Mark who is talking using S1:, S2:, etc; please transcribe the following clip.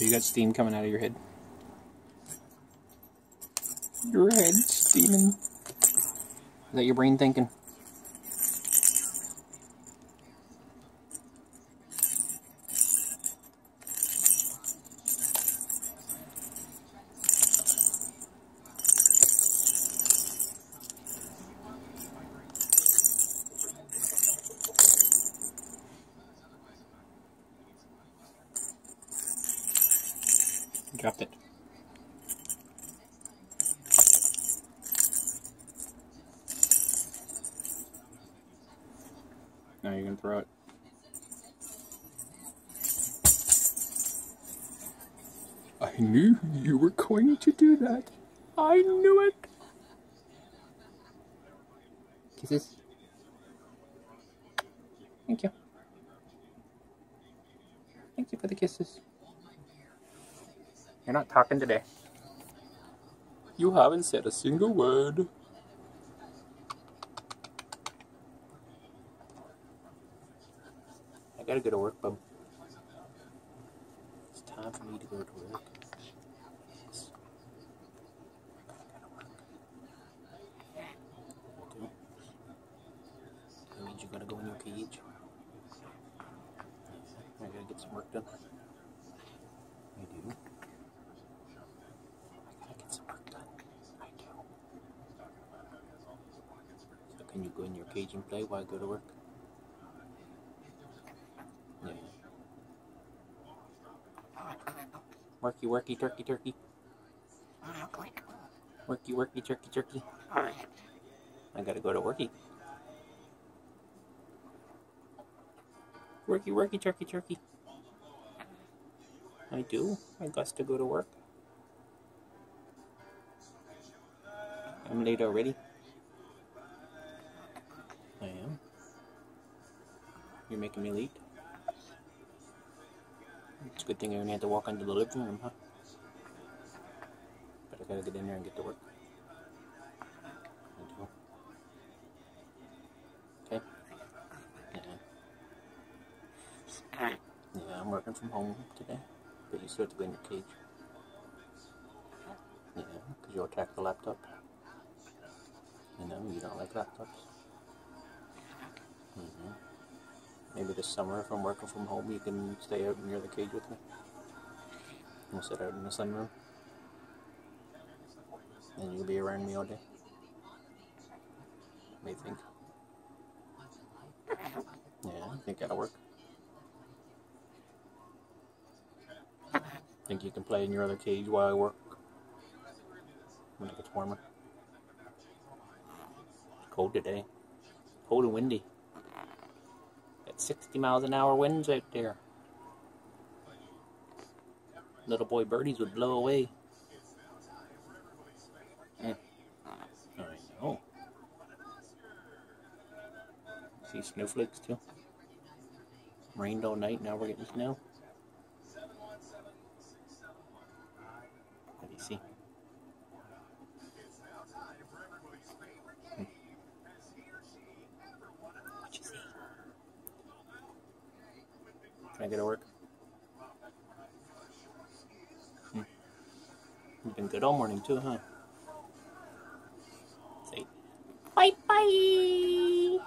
S1: You got steam coming out of your head. Your head steaming. Is that your brain thinking? Dropped it. Now you're gonna throw it. I knew you were going to do that. I knew it. Kisses. Thank you. Thank you for the kisses. You're not talking today. You haven't said a single word. I gotta go to work, bub. It's time for me to go to work. That means you gotta go in your cage. I gotta get some work done. I do. I gotta get some work done. I do. Can you go in your cage and play while I go to work? Yeah. Worky, worky, turkey, turkey. Worky, worky, turkey, turkey. I gotta go to worky. Worky, worky, turkey, turkey. I do. I got to go to work. I'm late already. You're making me late. It's a good thing I only had to walk into the living room, huh? But I gotta get in there and get to work. Okay. Yeah. Yeah, I'm working from home today, but you still have to go in your cage. Yeah, because you'll attack the laptop. You know, you don't like laptops. hmm Maybe this summer, if I'm working from home, you can stay out near the cage with me. We'll sit out in the sunroom. And you'll be around me all day. You think? Yeah, I think that'll work. Think you can play in your other cage while I work? When it gets warmer. It's cold today. Cold and windy. Got 60 miles an hour winds out there. Little boy birdies would blow away. Eh. I know. See snowflakes too. Rained all night, now we're getting snow. What do you see? Hmm. What you see? Can I get to work? Hmm. You've been good all morning too, huh? Say bye bye.